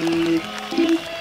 Música